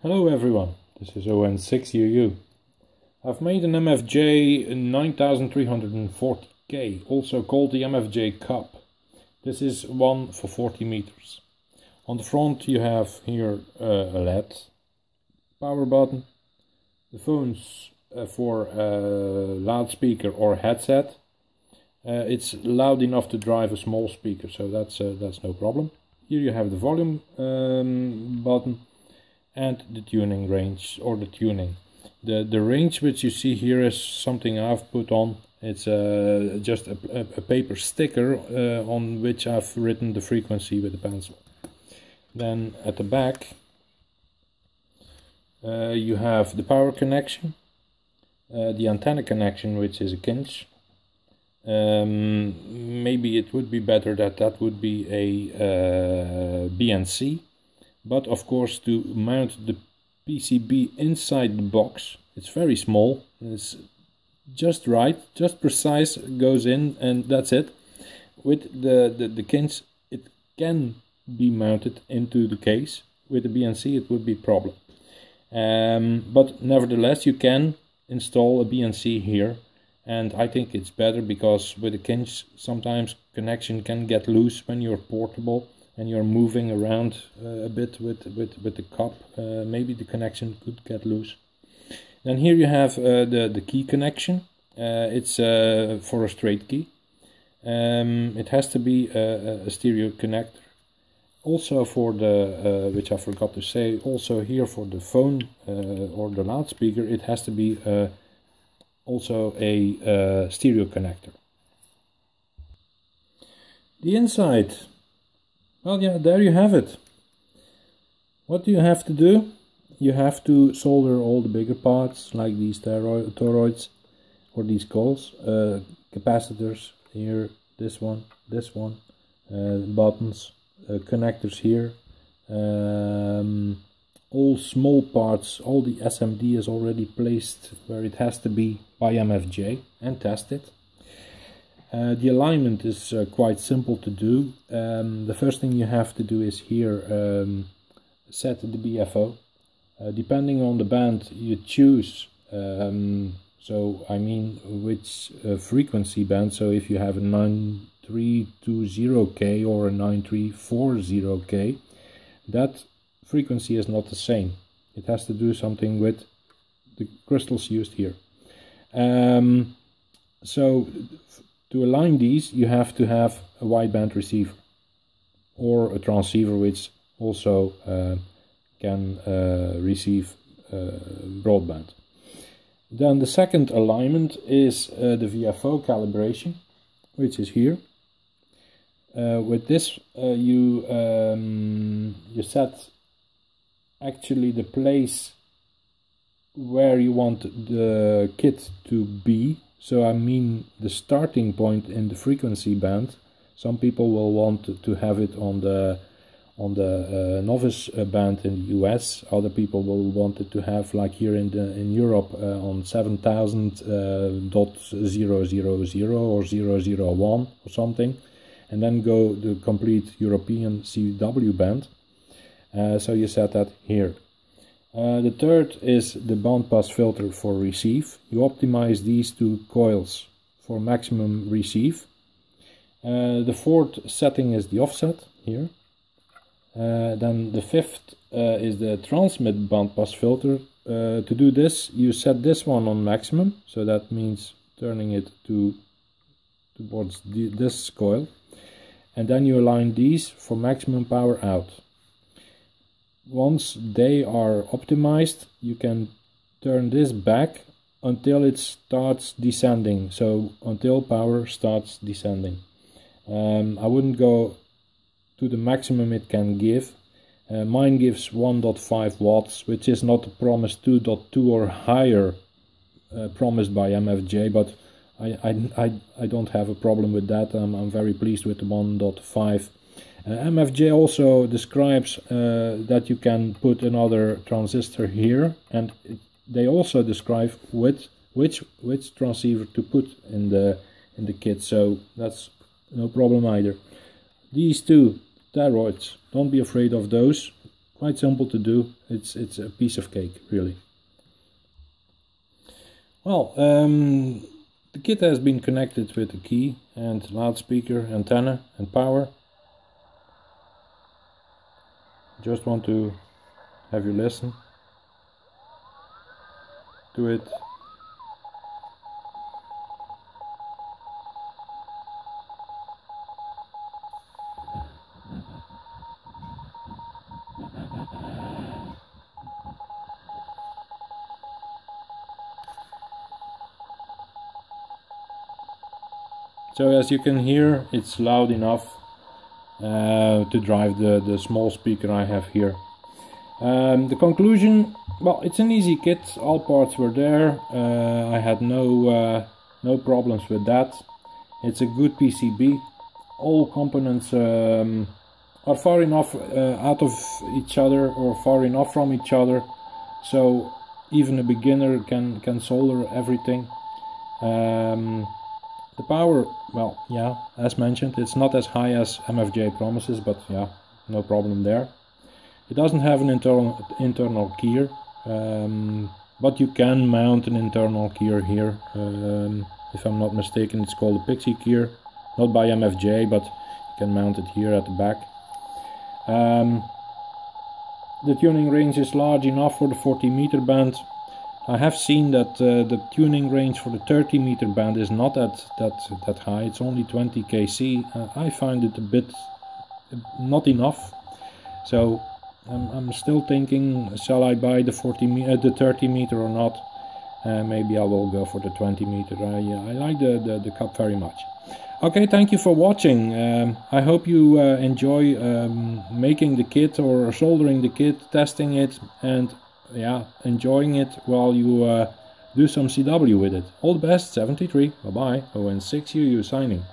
Hello everyone, this is ON6UU. I've made an MFJ 9340K, also called the MFJ Cub. This is one for 40 meters. On the front you have here uh, a LED power button, the phones uh, for uh, loudspeaker or headset. Uh, it's loud enough to drive a small speaker, so that's uh, that's no problem. Here you have the volume um, button and the tuning range or the tuning. The, the range which you see here is something I've put on. It's uh, just a, a, paper sticker uh, on which I've written the frequency with a pencil. Then at the back uh, you have the power connection, uh, the antenna connection which is a Cinch. Um, maybe it would be better that that would be a uh, BNC but of course to mount the PCB inside the box it's very small it's just right just precise goes in and that's it. With the the, the Cinch it can be mounted into the case. With the BNC it would be problem. Um, but nevertheless you can install a BNC here and I think it's better because with the Cinch sometimes connection can get loose when you're portable and you're moving around uh, a bit with, with, with the Cub, uh, maybe the connection could get loose. Then here you have uh, the, the key connection. Uh, it's uh, for a straight key. Um, it has to be a, a, stereo connector. Also for the, uh, which I forgot to say, also here for the phone or the loudspeaker, it has to be also a stereo connector. The inside well, yeah, there you have it. What do you have to do? You have to solder all the bigger parts, like these toroids or these coils, uh, capacitors here, this one, this one, uh, buttons, uh, connectors here, um, all small parts, all the SMD is already placed where it has to be by MFJ and tested. Uh, the alignment is uh, quite simple to do. Um, the first thing you have to do is here um, set the BFO. Uh, depending on the band you choose, um, so I mean which uh, frequency band, so if you have a 9320K or a 9340K, that frequency is not the same. It has to do something with the crystals used here. Um, so to align these, you have to have a wideband receiver or a transceiver which also uh, can uh, receive uh, broadband. Then the second alignment is uh, the VFO calibration, which is here. Uh, with this, uh, you um, you set actually the place where you want the kit to be so I mean the starting point in the frequency band. Some people will want to have it on the on the uh, novice uh, band in the US. Other people will want it to have like here in the in Europe uh, on 7000 uh, dot zero zero zero or zero zero one or something, and then go the complete European CW band. Uh, so you set that here. Uh, the third is the bandpass filter for receive. You optimize these two coils for maximum receive. Uh, the fourth setting is the offset here. Uh, then the fifth uh, is the transmit bandpass filter. Uh, to do this, you set this one on maximum, so that means turning it to towards the, this coil. And then you align these for maximum power out once they are optimized you can turn this back until it starts descending. So until power starts descending. Um, I wouldn't go to the maximum it can give. Uh, mine gives 1.5 watts which is not the promised 2.2 or higher uh, promised by MFJ but I, I, I, I don't have a problem with that. I'm, I'm very pleased with the 1.5 uh, MFJ also describes uh, that you can put another transistor here and it, they also describe which which which transceiver to put in the in the kit so that's no problem either these two toroids don't be afraid of those quite simple to do. It's it's a piece of cake, really. Well, um, the kit has been connected with a key and loudspeaker, antenna and power. Just want to have you listen to it. So as you can hear, it's loud enough to drive the, the small speaker I have here. Um, the conclusion, well, it's an easy kit. All parts were there. Uh, I had no uh, no problems with that. It's a good PCB. All components um, are far enough uh, out of each other or far enough from each other, so even a beginner can can solder everything. Um, the power, well, yeah, as mentioned, it's not as high as MFJ promises, but yeah, no problem there. It doesn't have an internal internal keyer, um, but you can mount an internal keyer here. Um, if I'm not mistaken, it's called a Pixie gear, not by MFJ, but you can mount it here at the back. Um, the tuning range is large enough for the 40 meter band. I have seen that uh, the tuning range for the 30 meter band is not that that that high. It's only 20 kc. Uh, I find it a bit not enough. So I'm, I'm still thinking, shall I buy the 40 uh, the 30 meter or not? Uh, maybe I will go for the 20 meter. I I like the, the the Cub very much. Okay, thank you for watching. Um, I hope you uh, enjoy um, making the kit or soldering the kit, testing it, and yeah, enjoying it while you uh, do some CW with it. All the best, 73. Bye bye. ON6UU signing.